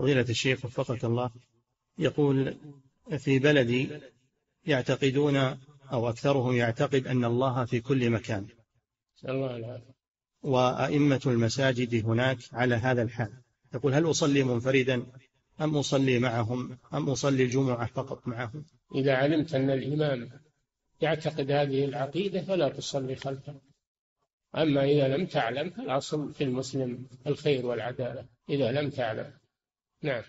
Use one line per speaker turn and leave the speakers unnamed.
فضيلة الشيخ وفقك الله يقول في بلدي يعتقدون أو أكثرهم يعتقد أن الله في كل مكان.
الله العافية.
وأئمة المساجد هناك على هذا الحال. يقول هل أصلي منفردا أم أصلي معهم أم أصلي الجمعة فقط معهم؟
إذا علمت أن الإمام يعتقد هذه العقيدة فلا تصلي خلفه. أما إذا لم تعلم فالأصل في المسلم الخير والعدالة. إذا لم تعلم. Yes